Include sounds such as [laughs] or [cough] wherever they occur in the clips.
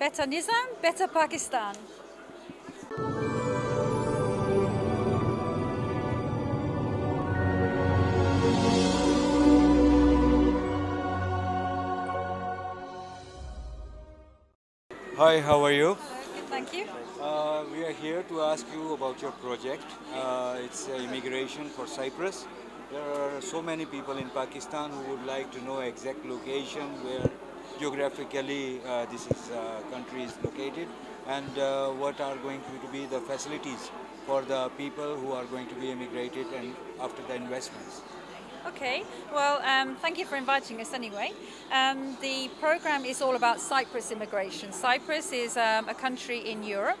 Better Nizam, better Pakistan. Hi, how are you? Good, thank you. Uh, we are here to ask you about your project. Uh, it's uh, immigration for Cyprus. There are so many people in Pakistan who would like to know exact location where geographically uh, this is, uh, country is located and uh, what are going to be the facilities for the people who are going to be immigrated and after the investments. Okay, well, um, thank you for inviting us anyway. Um, the program is all about Cyprus immigration. Cyprus is um, a country in Europe.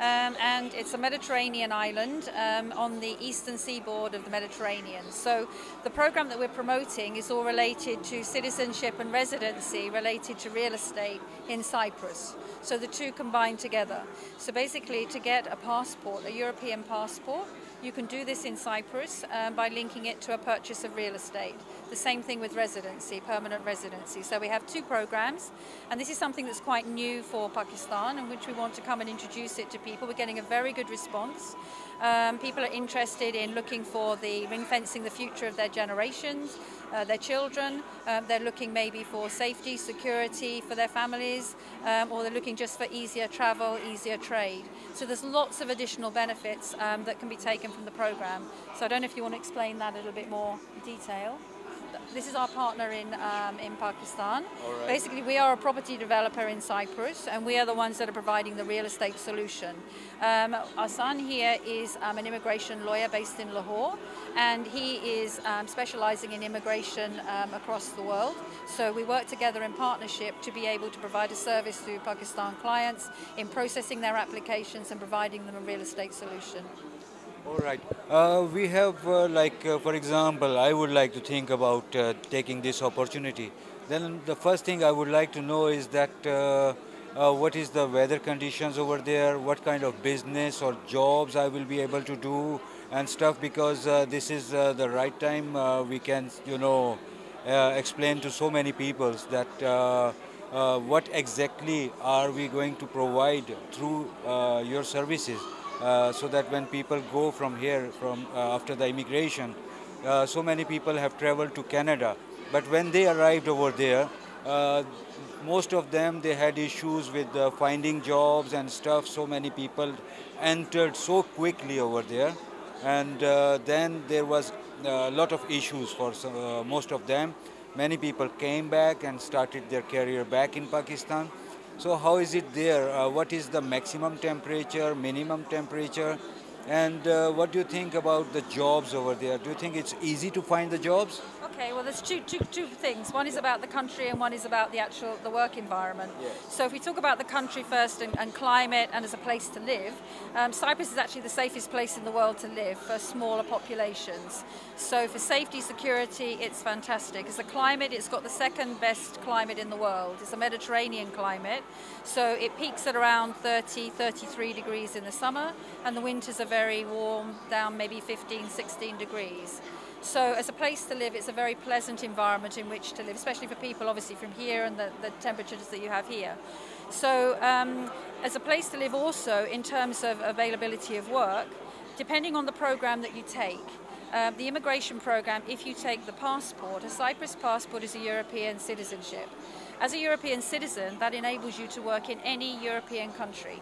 Um, and it's a Mediterranean island um, on the eastern seaboard of the Mediterranean. So the program that we're promoting is all related to citizenship and residency related to real estate in Cyprus. So the two combined together. So basically to get a passport, a European passport, you can do this in Cyprus um, by linking it to a purchase of real estate. The same thing with residency, permanent residency. So we have two programs, and this is something that's quite new for Pakistan, in which we want to come and introduce it to people. We're getting a very good response. Um, people are interested in looking for the ring fencing the future of their generations, uh, their children. Um, they're looking maybe for safety, security for their families, um, or they're looking just for easier travel, easier trade. So there's lots of additional benefits um, that can be taken from the program. So I don't know if you want to explain that a little bit more detail. This is our partner in um, in Pakistan. Right. Basically, we are a property developer in Cyprus, and we are the ones that are providing the real estate solution. Um, our son here is um, an immigration lawyer based in Lahore, and he is um, specialising in immigration um, across the world. So we work together in partnership to be able to provide a service to Pakistan clients in processing their applications and providing them a real estate solution. All right. Uh, we have, uh, like, uh, for example, I would like to think about uh, taking this opportunity. Then the first thing I would like to know is that uh, uh, what is the weather conditions over there, what kind of business or jobs I will be able to do and stuff because this is the right time we can, you know, explain to so many people that what exactly are we going to provide through your services. Uh, so that when people go from here, from uh, after the immigration, uh, so many people have traveled to Canada. But when they arrived over there, uh, most of them they had issues with uh, finding jobs and stuff. So many people entered so quickly over there, and then there was a lot of issues for some, most of them. Many people came back and started their career back in Pakistan. So how is it there? Uh, what is the maximum temperature, minimum temperature? And uh, what do you think about the jobs over there? Do you think it's easy to find the jobs? Okay, well, there's two, two, two things. One is about the country, and one is about the actual the work environment. Yes. So, if we talk about the country first and, and climate and as a place to live, um, Cyprus is actually the safest place in the world to live for smaller populations. So, for safety, security, it's fantastic. As a climate, it's got the second best climate in the world. It's a Mediterranean climate, so it peaks at around 30, 33 degrees in the summer, and the winters are very warm, down maybe 15, 16 degrees. So as a place to live, it's a very pleasant environment in which to live, especially for people obviously from here and the, the temperatures that you have here. So um, as a place to live also in terms of availability of work, depending on the program that you take, uh, the immigration program, if you take the passport, a Cyprus passport is a European citizenship. As a European citizen, that enables you to work in any European country.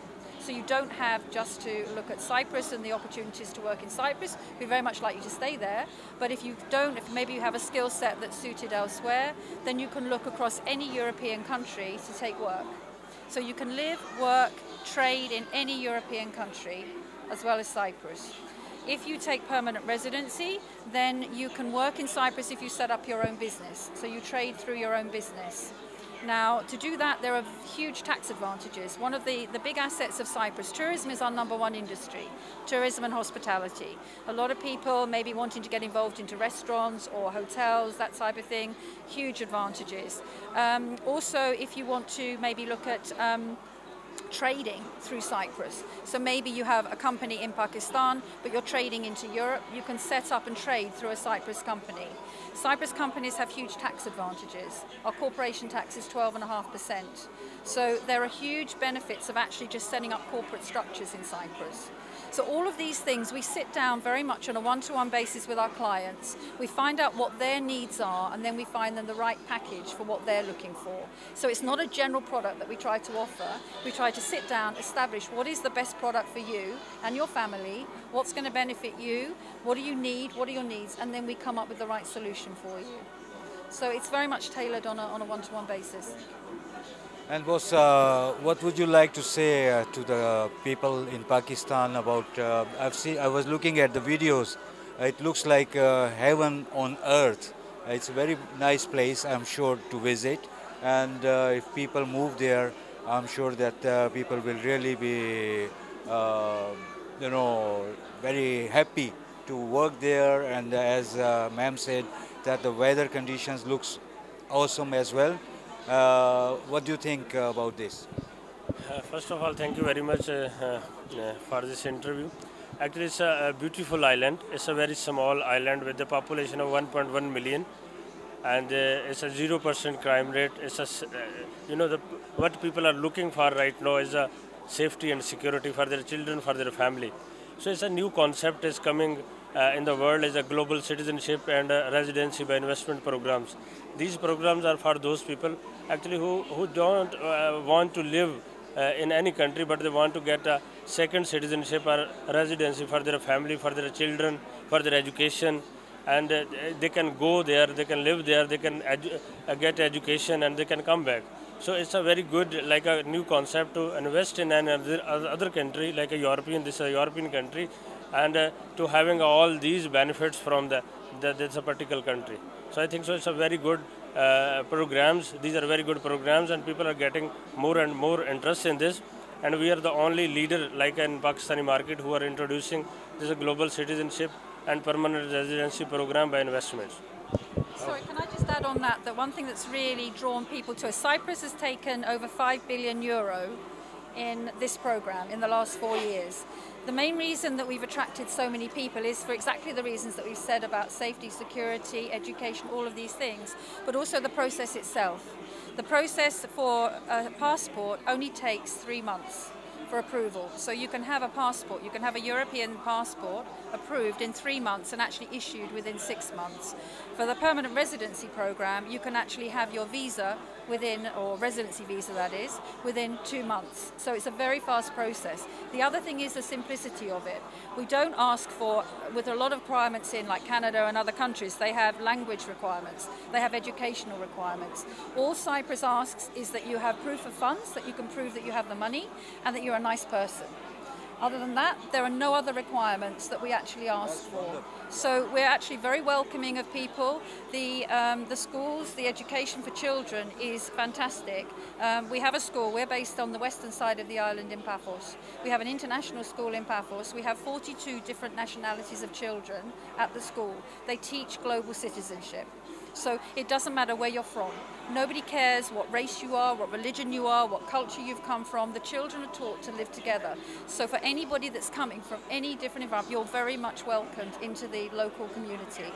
So you don't have just to look at Cyprus and the opportunities to work in Cyprus. We very much like you to stay there. But if you don't, if maybe you have a skill set that's suited elsewhere, then you can look across any European country to take work. So you can live, work, trade in any European country as well as Cyprus. If you take permanent residency, then you can work in Cyprus if you set up your own business. So you trade through your own business. Now, to do that, there are huge tax advantages. One of the, the big assets of Cyprus, tourism is our number one industry, tourism and hospitality. A lot of people maybe wanting to get involved into restaurants or hotels, that type of thing, huge advantages. Um, also, if you want to maybe look at um, trading through Cyprus. So maybe you have a company in Pakistan, but you're trading into Europe. You can set up and trade through a Cyprus company. Cyprus companies have huge tax advantages. Our corporation tax is 12.5%. So there are huge benefits of actually just setting up corporate structures in Cyprus. So all of these things, we sit down very much on a one-to-one -one basis with our clients. We find out what their needs are, and then we find them the right package for what they're looking for. So it's not a general product that we try to offer. We try to sit down, establish what is the best product for you and your family, what's going to benefit you, what do you need, what are your needs, and then we come up with the right solution for you. So it's very much tailored on a, on a one-to-one -one basis. And boss, uh, what would you like to say uh, to the people in Pakistan about? Uh, I've seen. I was looking at the videos. It looks like uh, heaven on earth. It's a very nice place, I'm sure, to visit. And uh, if people move there, I'm sure that uh, people will really be, you know, very happy to work there. And as ma'am said, that the weather conditions looks awesome as well. Uh, what do you think uh, about this? Uh, first of all, thank you very much for this interview. Actually, it's a, a, beautiful island. It's a very small island with a population of 1.1 million, and uh, it's a zero percent crime rate. It's a, uh, you know, the, what people are looking for right now is a safety and security for their children, for their family. So it's a new concept is coming uh, in the world as a global citizenship and uh, residency by investment programs. These programs are for those people actually who, who don't uh, want to live uh, in any country but they want to get a second citizenship or residency for their family, for their children, for their education and uh, they can go there, they can live there, they can edu uh, get education and they can come back. So it's a very good, like a new concept to invest in another other country, like a European, this is a European country, and uh, to having all these benefits from the, the this particular country. So I think so it's a very good uh, programs. These are very good programs and people are getting more and more interest in this. And we are the only leader like in Pakistani market who are introducing this global citizenship and permanent residency program by investments. Sorry, can I just add on that, that one thing that's really drawn people to us, Cyprus has taken over 5 billion euro in this program in the last four years. The main reason that we've attracted so many people is for exactly the reasons that we've said about safety, security, education, all of these things, but also the process itself. The process for a passport only takes three months for approval. So you can have a passport, you can have a European passport approved in three months and actually issued within six months. For the permanent residency program, you can actually have your visa within, or residency visa that is, within two months. So it's a very fast process. The other thing is the simplicity of it. We don't ask for, with a lot of requirements in like Canada and other countries, they have language requirements, they have educational requirements. All Cyprus asks is that you have proof of funds, that you can prove that you have the money, and that you're a nice person. Other than that, there are no other requirements that we actually ask for. So we're actually very welcoming of people. The, um, the schools, the education for children is fantastic. Um, we have a school, we're based on the western side of the island in Paphos. We have an international school in Paphos. We have 42 different nationalities of children at the school. They teach global citizenship. So it doesn't matter where you're from. Nobody cares what race you are, what religion you are, what culture you've come from. The children are taught to live together. So for anybody that's coming from any different environment, you're very much welcomed into the local community.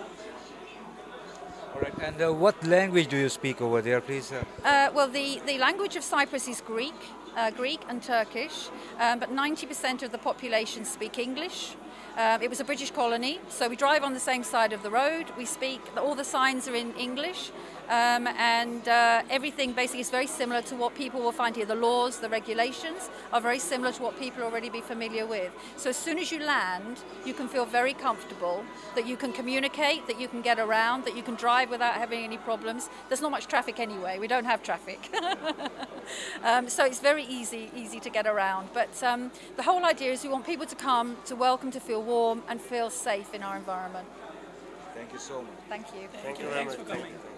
All right. And uh, what language do you speak over there, please? Uh, well, the, the language of Cyprus is Greek, uh, Greek and Turkish, um, but 90% of the population speak English. Um, it was a British colony, so we drive on the same side of the road. We speak, all the signs are in English, um, and uh, everything basically is very similar to what people will find here. The laws, the regulations are very similar to what people already be familiar with. So as soon as you land, you can feel very comfortable that you can communicate, that you can get around, that you can drive without having any problems. There's not much traffic anyway. We don't have traffic. [laughs] um, so it's very easy, easy to get around. But um, the whole idea is we want people to come, to welcome, to feel warm and feel safe in our environment. Thank you so much. Thank you. Thank, Thank you very much.